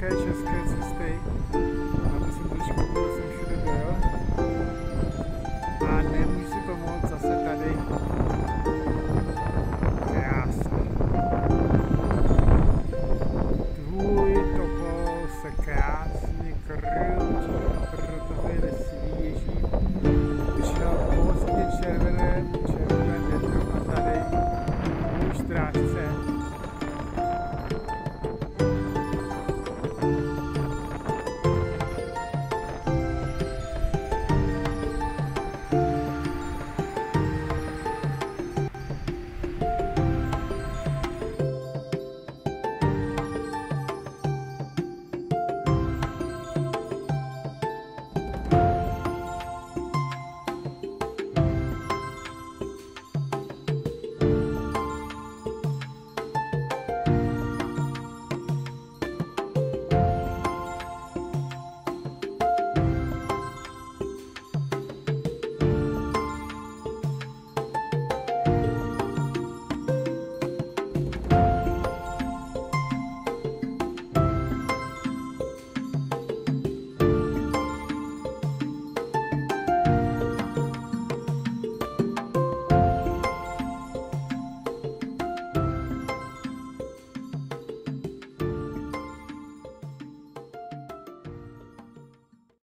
locations kids stay.